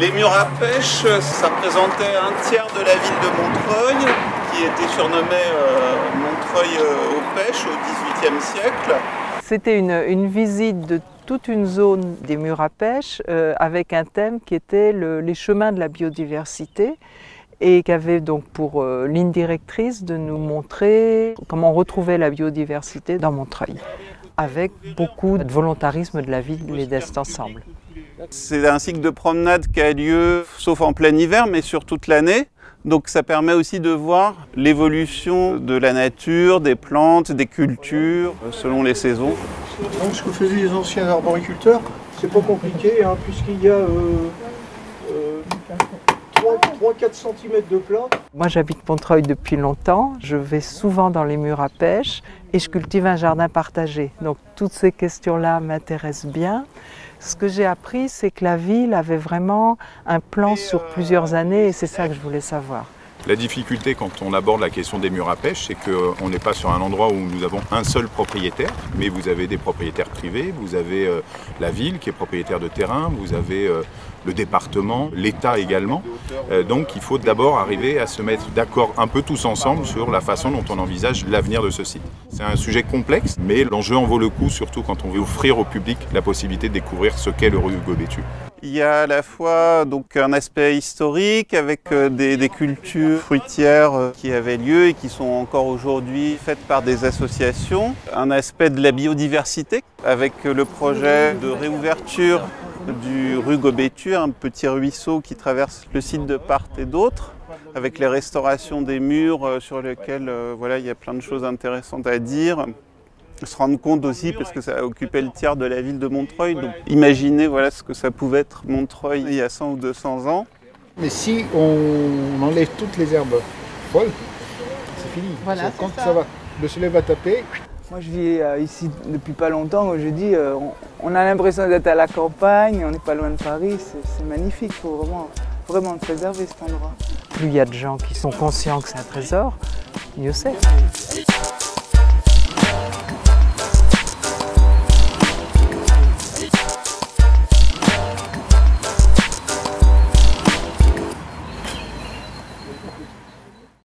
Les murs à pêche, ça représentait un tiers de la ville de Montreuil, qui était surnommée euh, Montreuil euh, aux pêches au XVIIIe siècle. C'était une, visite de toute une zone des murs à pêche euh, avec un thème qui était les chemins de la biodiversité et qui avait donc pour ligne directrice de nous montrer comment retrouver la biodiversité dans Montreuil avec beaucoup de volontarisme de la ville et d'Est ensemble. C'est un cycle de promenade qui a lieu sauf en plein hiver mais sur toute l'année. Donc ça permet aussi de voir l'évolution de la nature, des plantes, des cultures, euh, selon les saisons. Donc ce que faisaient les anciens arboriculteurs, c'est pas compliqué, hein, puisqu'il y a 3-4 cm de plantes. Moi j'habite Montreuil depuis longtemps, je vais souvent dans les murs à pêche et je cultive un jardin partagé. Donc toutes ces questions-là m'intéressent bien. Ce que j'ai appris, c'est que la ville avait vraiment un plan sur plusieurs années et c'est ça que je voulais savoir. La difficulté quand on aborde la question des murs à pêche, c'est qu'on n'est pas sur un endroit où nous avons un seul propriétaire, mais vous avez des propriétaires privés, vous avez euh, la ville qui est propriétaire de terrain, vous avez euh, le département, l'État également. Euh, donc il faut d'abord arriver à se mettre d'accord un peu tous ensemble sur la façon dont on envisage l'avenir de ce site. C'est un sujet complexe, mais l'enjeu en vaut le coup, surtout quand on veut offrir au public la possibilité de découvrir ce qu'est le rue Hugo Bétu. Il y a à la fois donc un aspect historique avec euh, des, cultures fruitières euh, qui avaient lieu et qui sont encore aujourd'hui faites par des associations. Un aspect de la biodiversité avec le projet de réouverture du rue Gobétu, un petit ruisseau qui traverse le site de part et d'autre avec les restaurations des murs euh, sur lesquels voilà, il y a plein de choses intéressantes à dire se rendre compte aussi, parce que ça a occupé le tiers de la ville de Montreuil, donc imaginez voilà, ce que ça pouvait être Montreuil il y a 100 ou 200 ans. Mais si on enlève toutes les herbes folles, c'est fini. Voilà, quand ça. va, le soleil va taper. Moi je vis euh, ici depuis pas longtemps, je dis euh, on, a l'impression d'être à la campagne, on n'est pas loin de Paris, c'est magnifique, il faut vraiment, vraiment le préserver cet endroit. Plus il y a de gens qui sont conscients que c'est un trésor, mieux c'est.